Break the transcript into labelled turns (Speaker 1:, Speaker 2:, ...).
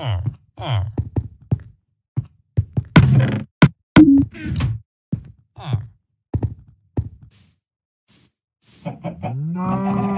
Speaker 1: Mm, mm. No.